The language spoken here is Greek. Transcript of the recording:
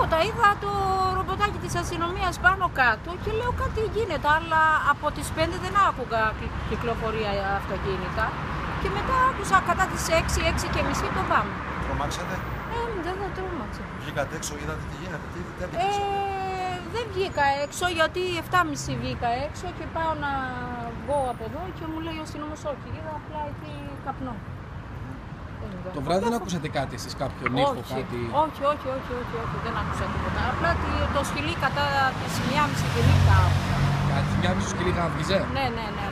Τίποτα, είδα το ρομποτάκι της αστυνομίας πάνω κάτω και λέω κάτι γίνεται, αλλά από τις 5 δεν άκουγα κυ- κυκλοφορία αυτοκίνητα. Και μετά άκουσα κατά τις 6, 6 και μισή το πάμε. Τρομάξατε, Ε, δεν θα τρόμαξε. βγήκατε έξω, είδατε τι γίνεται, τι, τι έπαιξε. Ε, δεν βγήκα έξω γιατί 7.30 βγήκα έξω και πάω να βγω από εδώ και μου λέει ο αστυνόμος όχι, είδα απλά εκεί καπνό. Δεν είδα. Το βράδυ δεν ακούσατε κάτι εσείς, κάποιον ήχο, όχι, κάτι; όχι, όχι, όχι, όχι, όχι, δεν άκουσα τίποτα. Απλά τη- το σκυλί κατά τις 1.30 τη νύχτα άκουσα. Κάτι, μια μισή σκυλή γάβγιζε. Ναι, ναι, ναι,